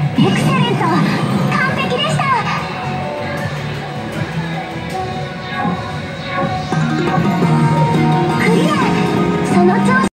エク